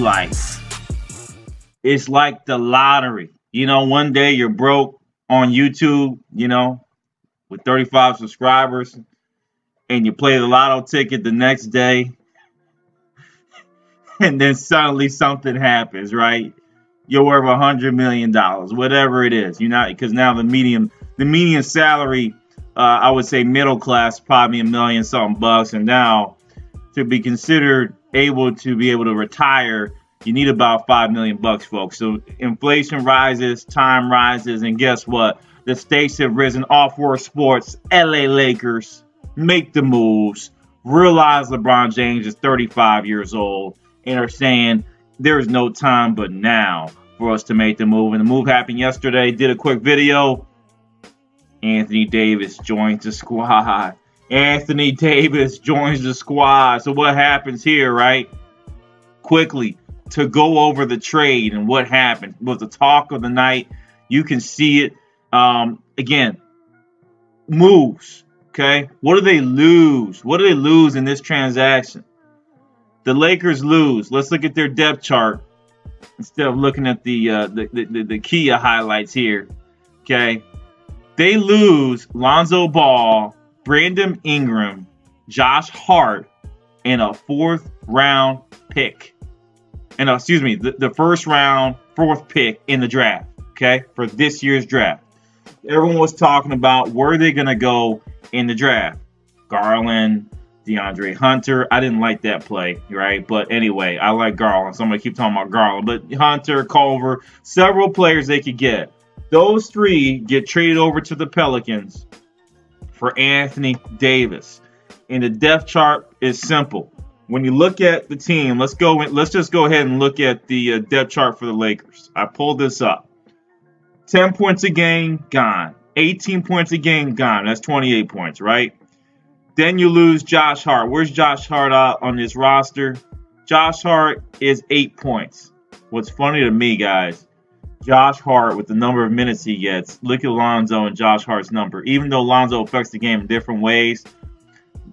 life. It's like the lottery. You know, one day you're broke on YouTube, you know, with 35 subscribers, and you play the lotto ticket the next day, and then suddenly something happens, right? You're worth a hundred million dollars, whatever it is. You're not because now the medium the median salary uh, I would say middle class, probably a million something bucks. And now to be considered able to be able to retire, you need about five million bucks, folks. So inflation rises, time rises, and guess what? The stakes have risen. Off Work Sports, LA Lakers make the moves. Realize LeBron James is 35 years old and are saying there's no time but now for us to make the move. And the move happened yesterday. Did a quick video Anthony Davis joins the squad. Anthony Davis joins the squad. So what happens here, right? Quickly to go over the trade and what happened was the talk of the night. You can see it. Um, again, moves. Okay, what do they lose? What do they lose in this transaction? The Lakers lose. Let's look at their depth chart instead of looking at the uh, the, the the Kia highlights here. Okay, they lose Lonzo Ball, Brandon Ingram, Josh Hart, and a fourth round pick. And uh, excuse me, the, the first round, fourth pick in the draft. Okay, for this year's draft. Everyone was talking about where they're gonna go in the draft. Garland, DeAndre Hunter. I didn't like that play, right? But anyway, I like Garland, so I'm gonna keep talking about Garland. But Hunter, Culver, several players they could get. Those three get traded over to the Pelicans for Anthony Davis. And the depth chart is simple. When you look at the team, let's go. Let's just go ahead and look at the uh, depth chart for the Lakers. I pulled this up. 10 points a game, gone. 18 points a game, gone. That's 28 points, right? Then you lose Josh Hart. Where's Josh Hart out on this roster? Josh Hart is eight points. What's funny to me, guys, Josh Hart with the number of minutes he gets. Look at Lonzo and Josh Hart's number. Even though Lonzo affects the game in different ways,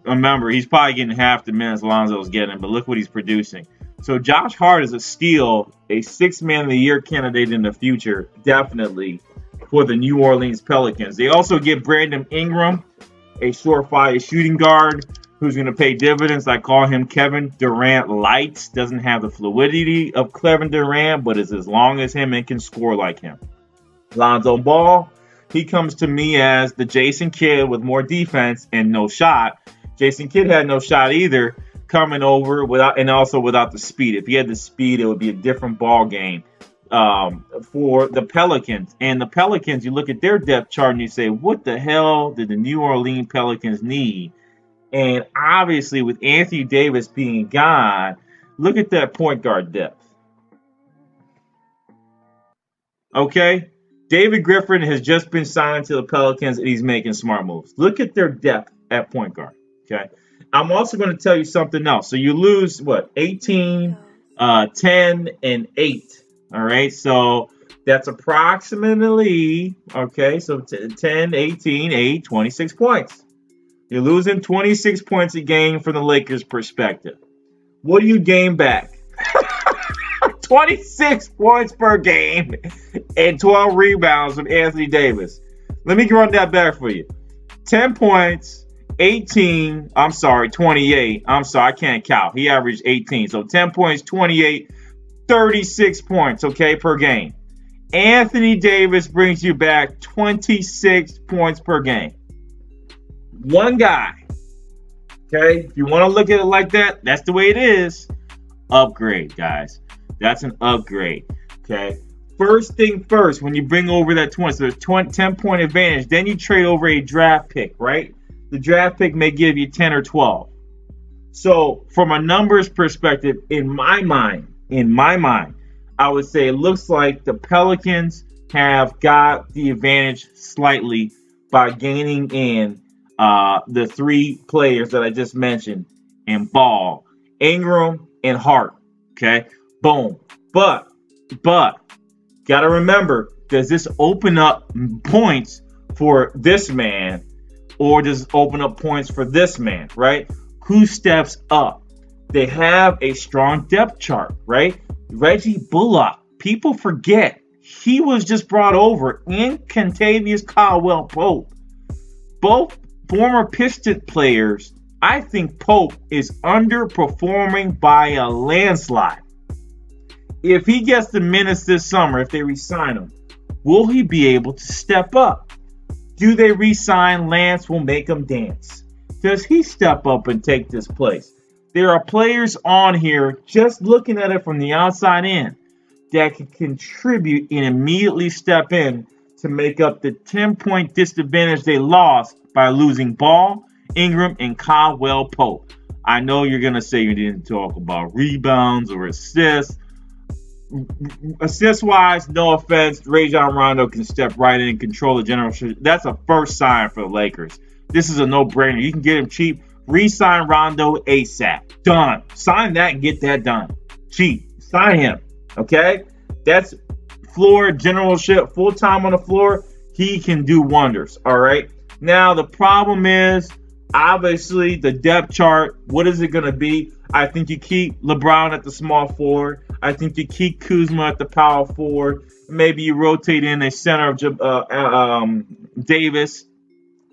remember he's probably getting half the minutes Lonzo's getting, but look what he's producing. So Josh Hart is a steal, a six man of the year candidate in the future, definitely for the New Orleans Pelicans. They also get Brandon Ingram, a surefire shooting guard who's going to pay dividends. I call him Kevin Durant light. Doesn't have the fluidity of Kevin Durant, but is as long as him and can score like him. Lonzo Ball, he comes to me as the Jason Kidd with more defense and no shot. Jason Kidd had no shot either, coming over without and also without the speed. If he had the speed, it would be a different ball game um, for the Pelicans. And the Pelicans, you look at their depth chart and you say, what the hell did the New Orleans Pelicans need? And obviously, with Anthony Davis being gone, look at that point guard depth. Okay? David Griffin has just been signed to the Pelicans and he's making smart moves. Look at their depth at point guard. Okay? I'm also going to tell you something else. So you lose, what, 18, uh, 10, and 8. All right? So that's approximately, okay, so 10, 18, 8, 26 points. You're losing 26 points a game from the Lakers' perspective. What do you gain back? 26 points per game and 12 rebounds from Anthony Davis. Let me run that back for you. 10 points, 18, I'm sorry, 28. I'm sorry, I can't count. He averaged 18. So 10 points, 28, 36 points, okay, per game. Anthony Davis brings you back 26 points per game one guy. Okay, if you want to look at it like that, that's the way it is. Upgrade, guys. That's an upgrade. Okay. First thing first, when you bring over that 20, so there's 20, 10 point advantage, then you trade over a draft pick, right? The draft pick may give you 10 or 12. So, from a numbers perspective, in my mind, in my mind, I would say it looks like the Pelicans have got the advantage slightly by gaining in uh, the three players that I just mentioned and Ball, Ingram, and Hart. Okay, boom. But, but, gotta remember, does this open up points for this man, or does it open up points for this man? Right? who steps up. They have a strong depth chart, right? Reggie Bullock. People forget he was just brought over in Kentavious Caldwell Pope. Both former Piston players. I think Pope is underperforming by a landslide. If he gets the minutes this summer, if they resign him, will he be able to step up? Do they resign Lance will make him dance? Does he step up and take this place? There are players on here just looking at it from the outside in that can contribute and immediately step in to make up the 10 point disadvantage they lost by losing Ball, Ingram, and Caldwell Pope. I know you're going to say you didn't talk about rebounds or assists. Assist wise, no offense, Rajon Rondo can step right in and control the general. That's a first sign for the Lakers. This is a no brainer. You can get him cheap. Resign Rondo ASAP. Done. Sign that and get that done. Cheap. Sign him. Okay? That's floor generalship, full time on the floor. He can do wonders. All right. Now, the problem is obviously the depth chart. What is it going to be? I think you keep LeBron at the small forward. I think you keep Kuzma at the power forward. Maybe you rotate in a center of uh, um, Davis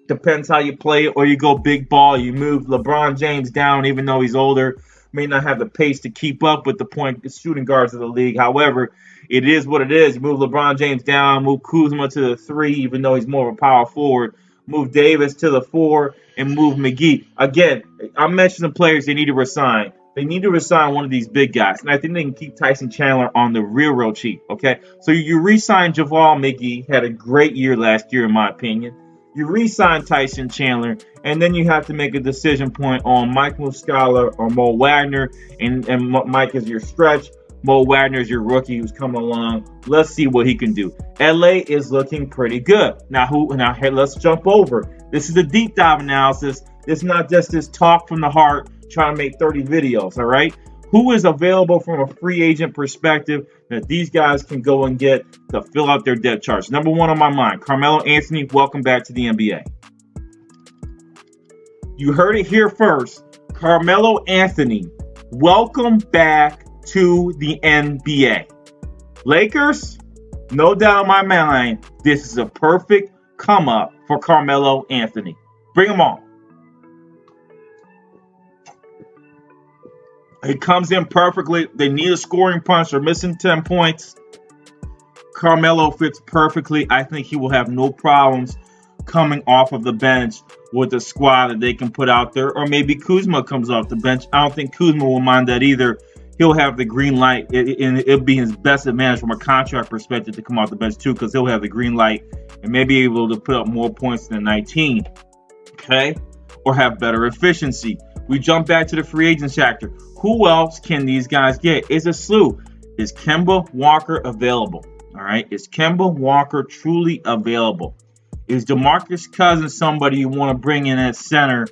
Depends how you play, or you go big ball. You move LeBron James down, even though he's older, may not have the pace to keep up with the point shooting guards of the league. However, it is what it is. You move LeBron James down, move Kuzma to the three, even though he's more of a power forward. Move Davis to the four, and move McGee. Again, I mentioned the players they need to resign. They need to resign one of these big guys, and I think they can keep Tyson Chandler on the real, real cheap. Okay, so you resign JaVale McGee, had a great year last year, in my opinion you re-sign Tyson Chandler, and then you have to make a decision point on Mike Muscala or Mo Wagner, and, and Mike is your stretch. Mo Wagner's your rookie who's coming along. Let's see what he can do. LA is looking pretty good. Now, who? Now, hey, let's jump over. This is a deep dive analysis. It's not just this talk from the heart trying to make 30 videos. All right who is available from a free agent perspective that these guys can go and get to fill out their depth charts. Number one on my mind, Carmelo Anthony, welcome back to the NBA. You heard it here first. Carmelo Anthony, welcome back to the NBA. Lakers, no doubt in my mind, this is a perfect come up for Carmelo Anthony. Bring him on. He comes in perfectly. They need a scoring punch. They're missing 10 points. Carmelo fits perfectly. I think he will have no problems coming off of the bench with a squad that they can put out there. Or maybe Kuzma comes off the bench. I don't think Kuzma will mind that either. He'll have the green light, and it'll be his best advantage from a contract perspective to come off the bench too, because he'll have the green light and maybe able to put up more points than 19. Okay, or have better efficiency. We jump back to the free agent chapter. Who else can these guys get? Is a slew. Is Kemba Walker available? All right. Is Kemba Walker truly available? Is DeMarcus Cousins somebody you want to bring in at center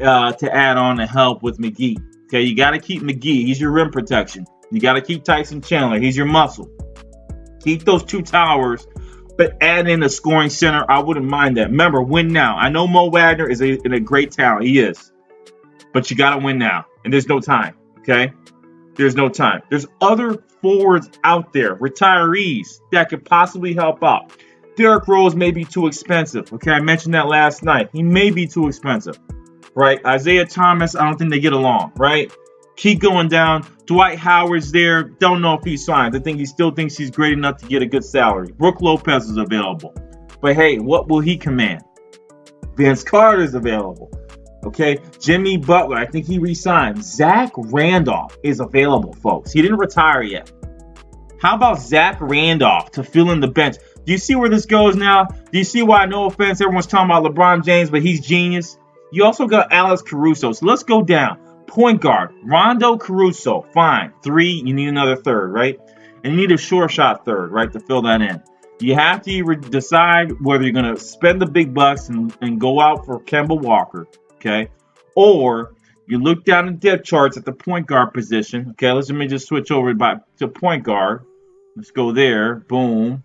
uh, to add on to help with McGee? Okay, you got to keep McGee. He's your rim protection. You got to keep Tyson Chandler. He's your muscle. Keep those two towers, but add in a scoring center. I wouldn't mind that. Remember, win now. I know Mo Wagner is a, a great talent. He is. But you got to win now. And there's no time. Okay? There's no time. There's other forwards out there, retirees that could possibly help out. Derrick Rose may be too expensive. Okay, I mentioned that last night. He may be too expensive. Right? Isaiah Thomas, I don't think they get along, right? Keep going down. Dwight Howard's there. Don't know if he signs. I think he still thinks he's great enough to get a good salary. Brook Lopez is available. But hey, what will he command? Vince Carter is available. Okay, Jimmy Butler, I think he resigned. Zach Randolph is available, folks. He didn't retire yet. How about Zach Randolph to fill in the bench? Do you see where this goes now? Do you see why, no offense, everyone's talking about LeBron James, but he's genius? You also got Alex Caruso. So let's go down. Point guard, Rondo Caruso. Fine. Three, you need another third, right? And you need a short shot third, right, to fill that in. You have to decide whether you're going to spend the big bucks and, and go out for Kemba Walker okay? Or you look down the depth charts at the point guard position. Okay, let's let me just switch over by, to point guard. Let's go there. Boom.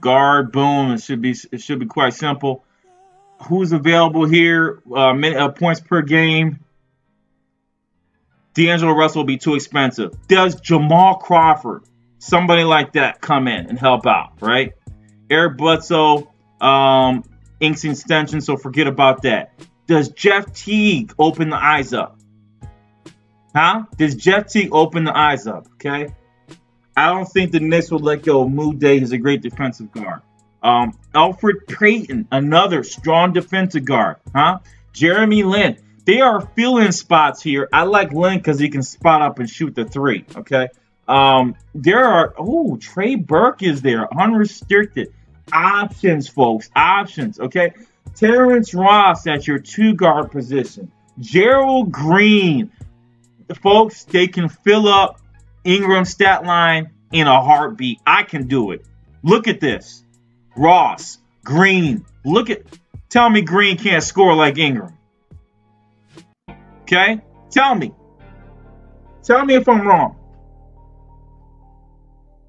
Guard, boom. It should be it should be quite simple. Who's available here? Uh, uh, points per game. D'Angelo Russell will be too expensive. Does Jamal Crawford, somebody like that, come in and help out, right? Eric Bledsoe, um, inks extension, so forget about that. Does Jeff Teague open the eyes up? Huh? Does Jeff Teague open the eyes up? Okay. I don't think the Knicks will let go of Mudiay. He's a great defensive guard. Um, Elfrid Payton, another strong defensive guard. Huh? Jeremy Lin. They are filling spots here. I like Lin because he can spot up and shoot the three. Okay. Um, there are oh Trey Burke is there, unrestricted options, folks. Options. Okay. Terrence Ross at your two guard position. Gerald Green. Folks, they can fill up Ingram stat line in a heartbeat. I can do it. Look at this. Ross, Green. Look at tell me Green can't score like Ingram. Okay? Tell me. Tell me if I'm wrong.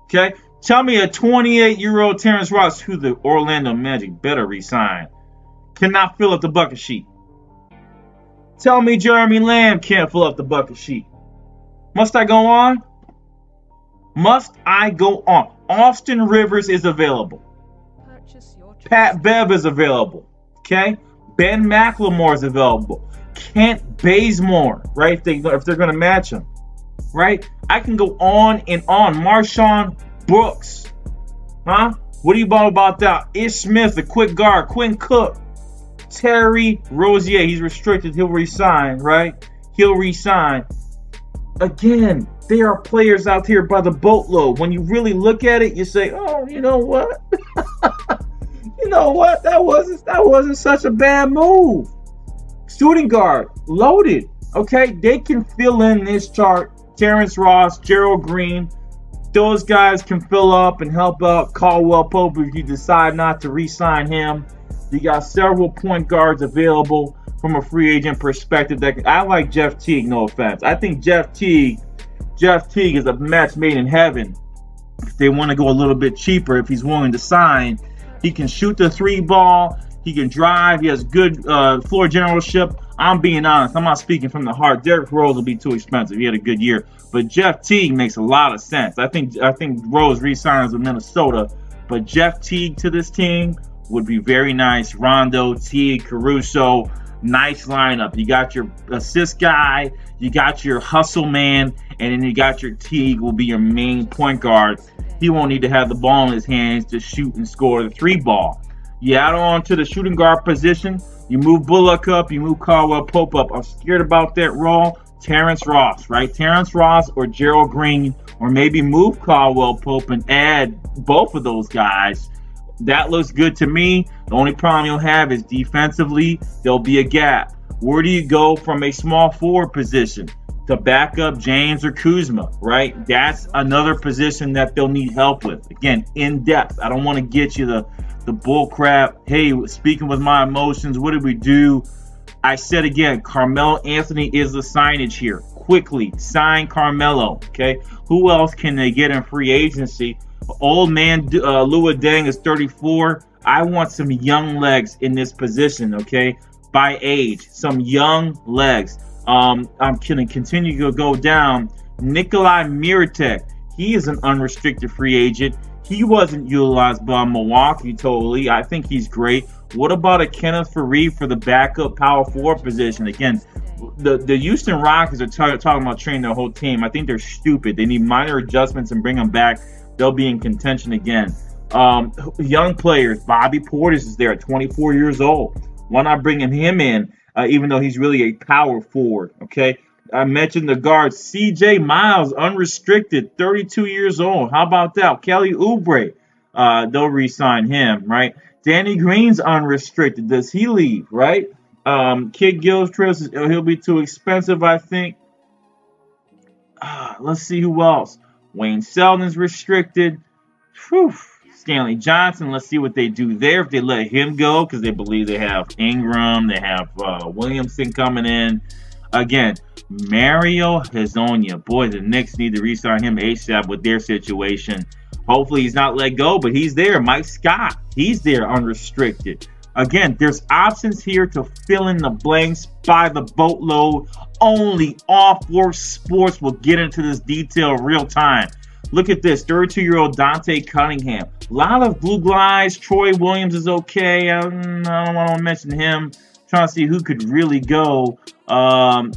Okay? Tell me a 28 year old Terrence Ross, who the Orlando Magic better resign, cannot fill up the bucket sheet. Tell me Jeremy Lamb can't fill up the bucket sheet. Must I go on? Must I go on? Austin Rivers is available. Pat Bev is available. Okay? Ben McLemore is available. Kent Bazemore, right? If, they, if they're going to match him, right? I can go on and on. MarShon Brooks, huh? What do you about about that? Ish Smith, the quick guard. Quinn Cook. Terry Rozier, he's restricted. He'll resign, right? He'll resign. Again, there are players out here by the boatload. When you really look at it, you say, "Oh, you know what? you know what? That wasn't that wasn't such a bad move." Shooting guard, loaded. Okay, they can fill in this chart. Terrence Ross, Gerald Green, those guys can fill up and help out Caldwell Pope if you decide not to re-sign him. You got several point guards available from a free agent perspective. That I like Jeff Teague. No offense. I think Jeff Teague, Jeff Teague is a match made in heaven. If they want to go a little bit cheaper, if he's willing to sign, he can shoot the three ball. He can drive. He has good uh, floor generalship. I'm being honest. I'm not speaking from the heart. Derrick Rose will be too expensive. He had a good year, but Jeff Teague makes a lot of sense. I think I think Rose resigns with Minnesota, but Jeff Teague to this team would be very nice. Rondo, Teague, Caruso, nice lineup. You got your assist guy, you got your hustle man, and then you got your Teague will be your main point guard. He won't need to have the ball in his hands to shoot and score the three ball. You add on to the shooting guard position. You move Bullock up, you move Caldwell Pope up. I'm scared about that role. Terrence Ross, right? Terrence Ross or Gerald Green, or maybe move Caldwell Pope and add both of those guys that looks good to me. The only problem you'll have is defensively, there'll be a gap. Where do you go from a small forward position to back up James or Kuzma, right? That's another position that they'll need help with. Again, in depth. I don't want to get you the, the bull crap. Hey, speaking with my emotions, what did we do? I said again, Carmelo Anthony is the signage here. Quickly sign Carmelo, okay? Who else can they get in free agency? Old man uh, Luol Deng is 34. I want some young legs in this position, okay? By age, some young legs. Um, I'm to continue to go down. Nikolai Mirotic, he is an unrestricted free agent. He wasn't utilized by Milwaukee totally. I think he's great. What about a Kenneth Faried for the backup power forward position? Again, the, the Houston Rockets are t- talking about training their whole team. I think they're stupid. They need minor adjustments and bring them back they'll be in contention again. Um, young players, Bobby Portis is there at 24 years old. Why not bring him in, uh, even though he's really a power forward? Okay. I mentioned the guard CJ Miles, unrestricted, 32 years old. How about that? Kelly Oubre, uh, they'll re-sign him, right? Danny Green's unrestricted. Does he leave, right? Um, Kidd-Gilchrist, he'll be too expensive, I think. Uh, let's see who else. Wayne Selden's restricted. Whew. Stanley Johnson, let's see what they do there if they let him go because they believe they have Ingram, they have uh, Williamson coming in. Again, Mario Hezonja. Boy, the Knicks need to restart him ASAP with their situation. Hopefully he's not let go, but he's there. Mike Scott, he's there unrestricted. Again, there's options here to fill in the blanks by the boatload. Only Off Work Sports will get into this detail real time. Look at this 32 year old Dante Cunningham. A lot of blue glides. Troy Williams is okay. I don't, I don't want to mention him. Trying to see who could really go. Um,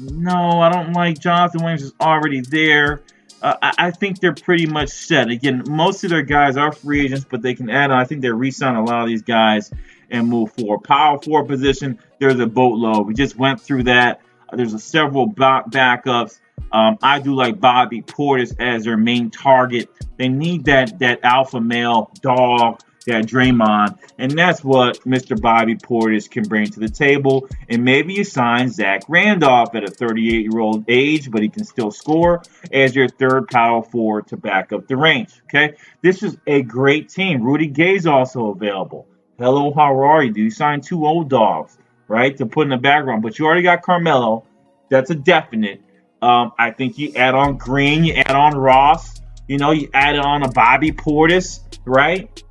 no, I don't like Jonathan Williams is already there. Uh, I, think they're pretty much set. Again, most of their guys are free agents, but they can add on. I think they're re-signing a lot of these guys and move forward. Power forward position, there's a boatload. We just went through that. There's a several back backups. Um, I do like Bobby Portis as their main target. They need that that alpha male dog that Draymond, and that's what Mr. Bobby Portis can bring to the table. And maybe you sign Zach Randolph at a 38 year old age, but he can still score as your third power forward to back up the range. Okay, this is a great team. Rudy Gay's also available. Hello, how are you? Do you sign two old dogs, right, to put in the background? But you already got Carmelo. That's a definite. Um, I think you add on Green, you add on Ross. You know, you add on a Bobby Portis, right?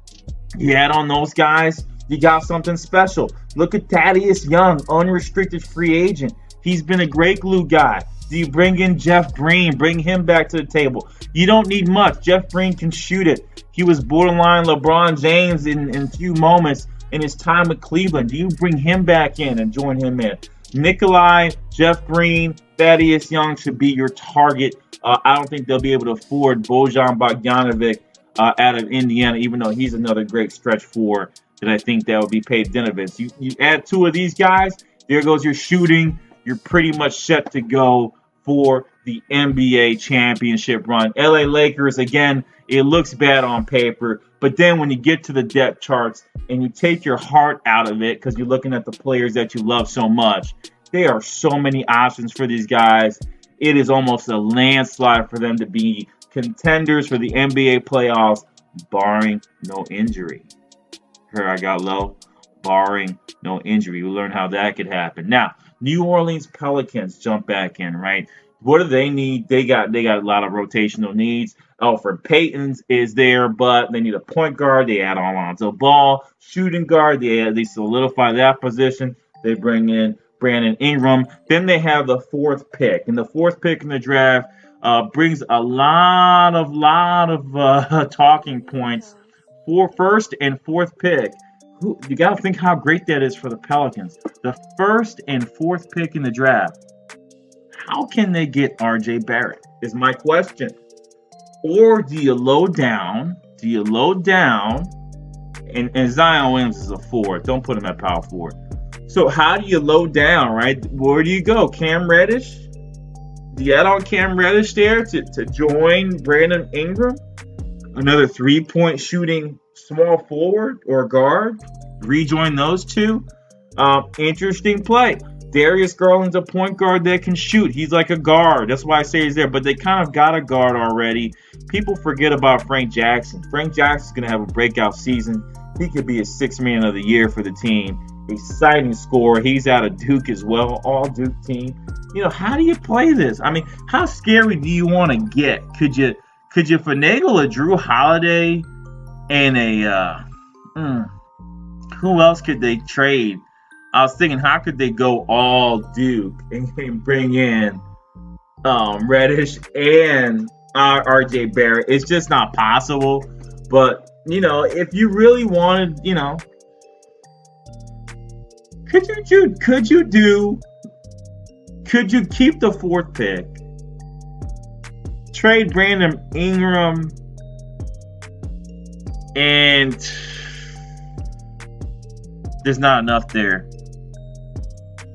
You add on those guys, you got something special. Look at Thaddeus Young, unrestricted free agent. He's been a great glue guy. Do you bring in Jeff Green? Bring him back to the table. You don't need much. Jeff Green can shoot it. He was borderline LeBron James in, in a few moments in his time with Cleveland. Do you bring him back in and join him in? Nikolai, Jeff Green, Thaddeus Young should be your target. Uh, I don't think they'll be able to afford Bojan Bogdanovic uh, out of Indiana, even though he's another great stretch four that I think that would be paid dividends. You, you add two of these guys, there goes your shooting. You're pretty much set to go for the NBA championship run. LA Lakers, again, it looks bad on paper, but then when you get to the depth charts and you take your heart out of it because you're looking at the players that you love so much, there are so many options for these guys. It is almost a landslide for them to be contenders for the NBA playoffs, barring no injury. Here I got low, barring no injury. We learned how that could happen. Now, New Orleans Pelicans jump back in, right? What do they need? They got they got a lot of rotational needs. Elfrid Payton's is there, but they need a point guard. They add on Ball, shooting guard. They they solidify that position. They bring in Brandon Ingram. Then they have the fourth pick, and the fourth pick in the draft uh, brings a lot of lot of uh, talking points for first and fourth pick. You got to think how great that is for the Pelicans. The first and fourth pick in the draft. How can they get RJ Barrett? Is my question. Or do you load down? Do you load down? And, and Zion Williams is a four. Don't put him at power forward. So how do you load down, right? Where do you go? Cam Reddish? You add on Cam Reddish there to, to join Brandon Ingram? Another three point shooting small forward or guard? Rejoin those two? Uh, interesting play. Darius Garland's a point guard that can shoot. He's like a guard. That's why I say he's there. But they kind of got a guard already. People forget about Frank Jackson. Frank Jackson's going to have a breakout season. He could be a six man of the year for the team. Exciting score. He's out of Duke as well, all Duke team. You know, how do you play this? I mean, how scary do you want to get? Could you could you finagle a Jrue Holiday and a uh, hmm, who else could they trade? I was thinking, how could they go all Duke and bring in um, Reddish and uh, RJ Barrett? It's just not possible. But you know, if you really wanted, you know, could you do? Could you do? Could you keep the fourth pick? Trade Brandon Ingram and there's not enough there.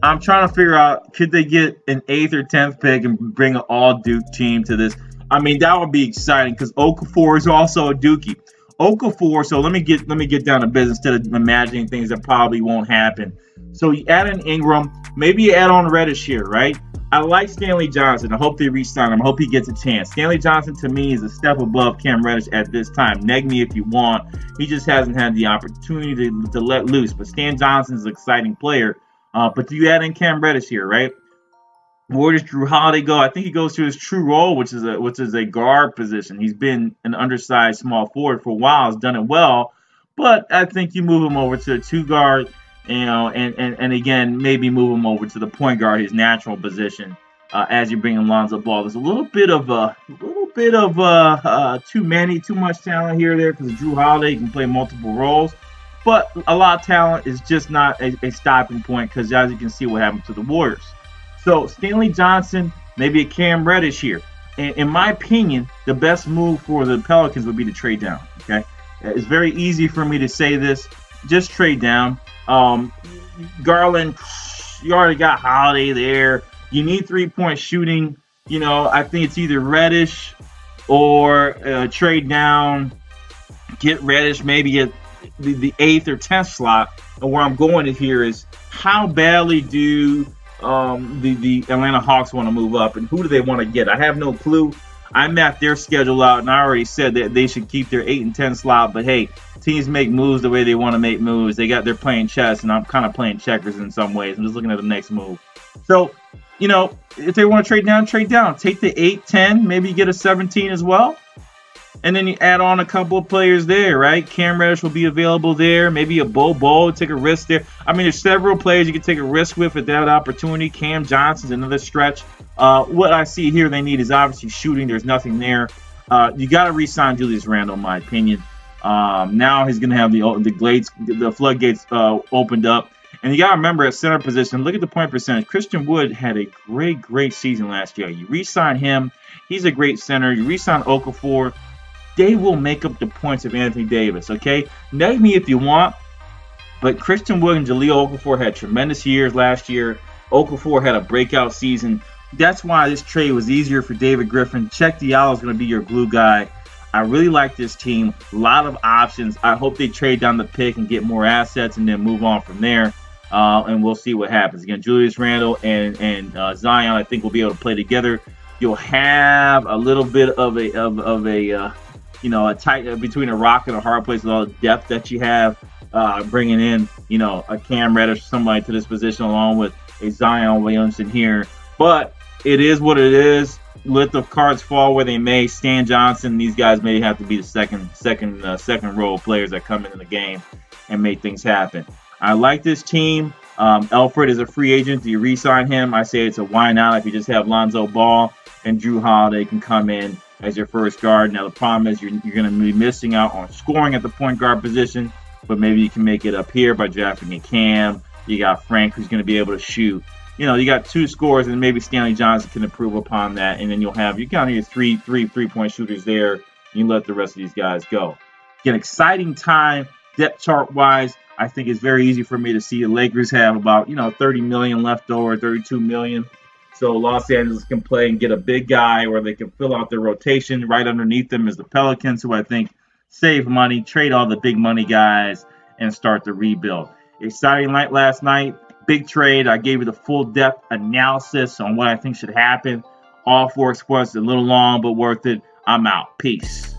I'm trying to figure out could they get an eighth or tenth pick and bring an all Duke team to this? I mean, that would be exciting because Okafor is also a Dookie. Okafor, so let me get let me get down to business instead of imagining things that probably won't happen. So you add in Ingram, maybe you add on Reddish here, right? I like Stanley Johnson. I hope they re-sign him. I hope he gets a chance. Stanley Johnson to me is a step above Cam Reddish at this time. Neg me if you want. He just hasn't had the opportunity to, to let loose. But Stan Johnson is an exciting player. Uh, but you add in Cam Reddish here, right? Does Jrue Holiday go? I think he goes to his true role, which is a which is a guard position. He's been an undersized small forward for a while. He's done it well, But I think you move him over to a two guard, you know, and, and, and again, maybe move him over to the point guard, his natural position, uh, as you bring Alonzo Ball. There's a little bit of a little bit of uh, uh, too many, too much talent here there because Jrue Holiday can play multiple roles. But a lot of talent is just not a, a stopping point because as you can see what happened to the Warriors. So Stanley Johnson, maybe a Cam Reddish here. In, in my opinion, the best move for the Pelicans would be to trade down. Okay, it's very easy for me to say this. Just trade down. Um, Garland, you already got Holiday there. You need three point shooting. You know, I think it's either Reddish or uh, trade down, get Reddish, maybe get the, the eighth or tenth slot. And where I'm going to here is how badly do um, the the Atlanta Hawks want to move up, and who do they want to get? I have no clue. I mapped their schedule out, and I already said that they should keep their eight and ten slot. But hey, teams make moves the way they want to make moves. They got they're playing chess, and I'm kind of playing checkers in some ways. I'm just looking at the next move. So, you know, if they want to trade down, trade down. Take the 8, 10, maybe get a 17 as well. And then you add on a couple of players there, right? Cam Reddish will be available there. Maybe a Bol Bol, take a risk there. I mean, there's several players you can take a risk with at that opportunity. Cam Johnson's another stretch. Uh, what I see here they need is obviously shooting. There's nothing there. Uh, you got to re-sign Julius Randle, in my opinion. Um, now he's going to have the the gates, the floodgates uh, opened up. And you got to remember at center position, look at the point percentage. Christian Wood had a great, great season last year. You re-sign him. He's a great center. You re-sign Okafor they will make up the points of Anthony Davis. Okay, nag me if you want, but Christian Wood and Jahlil Okafor had tremendous years last year. Okafor had a breakout season. That's why this trade was easier for David Griffin. Cheick Diallo is going to be your glue guy. I really like this team. A lot of options. I hope they trade down the pick and get more assets and then move on from there. Uh, and we'll see what happens. Again, Julius Randle and and uh, Zion, I think, will be able to play together. You'll have a little bit of a of, of a uh, you know, a tight uh, between a rock and a hard place with all the depth that you have. Uh, bringing in, you know, a Cam Reddish, somebody to this position, along with a Zion Williamson here. But it is what it is. Let the cards fall where they may. Stan Johnson, these guys may have to be the second, second, uh, second role players that come into the game and make things happen. I like this team. Um, Elfrid is a free agent. Do you re-sign him? I say it's a why not if you just have Lonzo Ball and Jrue Holiday can come in as your first guard. Now, the problem is you're, you're going to be missing out on scoring at the point guard position, but maybe you can make it up here by drafting a Cam. You got Frank, who's going to be able to shoot. You know, you got two scores, and maybe Stanley Johnson can improve upon that, and then you'll have you got your three, three, three-point shooters there. You let the rest of these guys go. Get exciting time depth chart wise. I think it's very easy for me to see the Lakers have about you know 30 million left over, 32 million so Los Angeles can play and get a big guy, or they can fill out their rotation. Right underneath them is the Pelicans, who I think save money, trade all the big money guys, and start the rebuild. Exciting night last night. Big trade. I gave you the full depth analysis on what I think should happen. Off Work Sports a little long, but worth it. I'm out. Peace.